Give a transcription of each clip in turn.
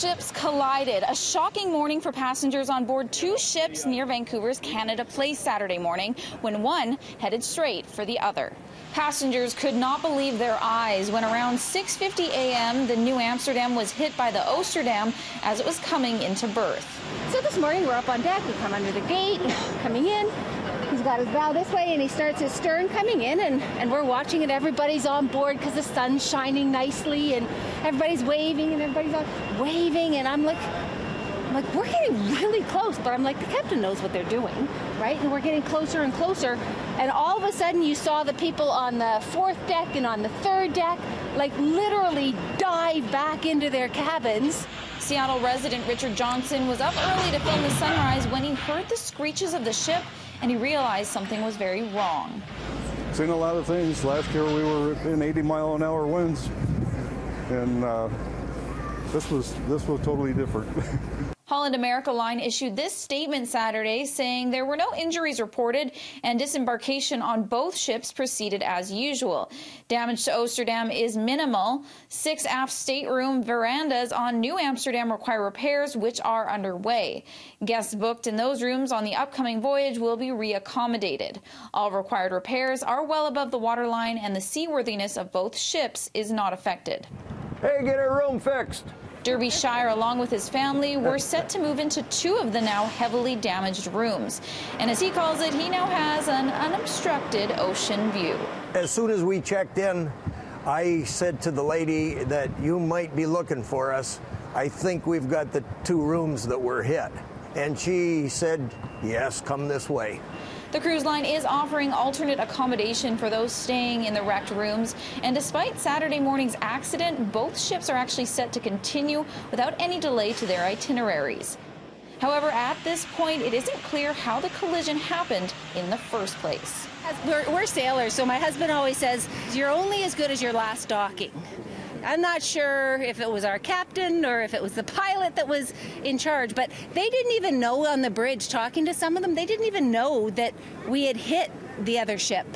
ships collided. A shocking morning for passengers on board two ships near Vancouver's Canada Place Saturday morning when one headed straight for the other. Passengers could not believe their eyes when around 6:50 a.m. the Nieuw Amsterdam was hit by the Oosterdam as it was coming into berth. So this morning we're up on deck, we come under the gate, coming in. Got his bow this way and he starts his stern coming in and, and we're watching it. Everybody's on board because the sun's shining nicely and everybody's waving and everybody's on waving and I'm like, I'm like, we're getting really close, but I'm like, the captain knows what they're doing, right? And we're getting closer and closer. And all of a sudden you saw the people on the fourth deck and on the third deck, like literally dive back into their cabins. Seattle resident Richard Johnson was up early to film the sunrise when he heard the screeches of the ship and he realized something was very wrong. Seen a lot of things. Last year we were in 80 mile an hour winds, and uh, this was this was totally different. Holland America Line issued this statement Saturday saying there were no injuries reported and disembarkation on both ships proceeded as usual. Damage to Oosterdam is minimal. Six aft stateroom verandas on Nieuw Amsterdam require repairs, which are underway. Guests booked in those rooms on the upcoming voyage will be reaccommodated. All required repairs are well above the waterline and the seaworthiness of both ships is not affected. Hey, get a room fixed. Derby Shire, along with his family, were set to move into two of the now heavily damaged rooms. And as he calls it, he now has an unobstructed ocean view. As soon as we checked in, I said to the lady that you might be looking for us. I think we've got the two rooms that were hit. And she said, yes, come this way. The cruise line is offering alternate accommodation for those staying in the wrecked rooms. And despite Saturday morning's accident, both ships are actually set to continue without any delay to their itineraries. However, at this point, it isn't clear how the collision happened in the first place. We're, we're sailors, so my husband always says, you're only as good as your last docking. I'm not sure if it was our captain or if it was the pilot that was in charge, but they didn't even know on the bridge, talking to some of them, they didn't even know that we had hit the other ship.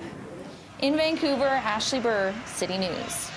In Vancouver, Ashley Burr, City News.